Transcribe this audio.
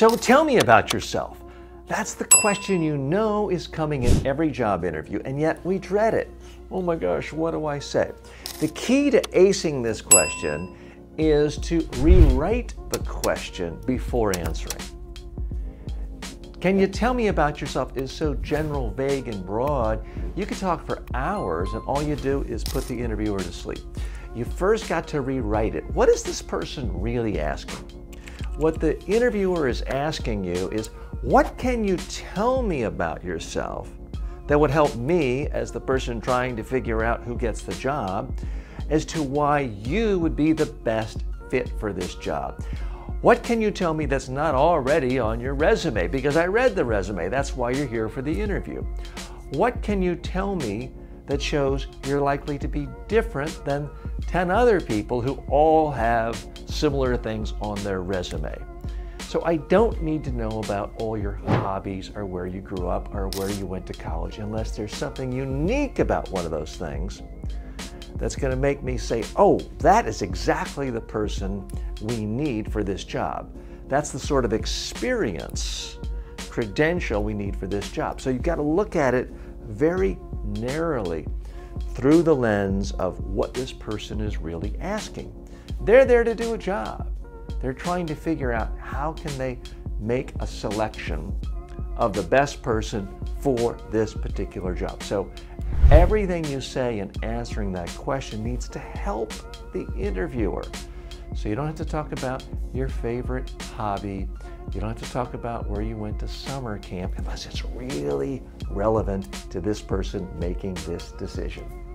So tell me about yourself. That's the question you know is coming in every job interview, and yet we dread it. Oh my gosh, what do I say? The key to acing this question is to rewrite the question before answering. Can you tell me about yourself is so general, vague, and broad, you could talk for hours and all you do is put the interviewer to sleep. You first got to rewrite it. What is this person really asking? What the interviewer is asking you is, what can you tell me about yourself that would help me, as the person trying to figure out who gets the job, as to why you would be the best fit for this job? What can you tell me that's not already on your resume? Because I read the resume, that's why you're here for the interview. What can you tell me that shows you're likely to be different than 10 other people who all have similar things on their resume. So I don't need to know about all your hobbies or where you grew up or where you went to college unless there's something unique about one of those things that's going to make me say, oh, that is exactly the person we need for this job. That's the sort of experience, credential we need for this job. So you've got to look at it very narrowly through the lens of what this person is really asking. They're there to do a job. They're trying to figure out how can they make a selection of the best person for this particular job. So everything you say in answering that question needs to help the interviewer. So you don't have to talk about your favorite hobby. You don't have to talk about where you went to summer camp unless it's really relevant to this person making this decision.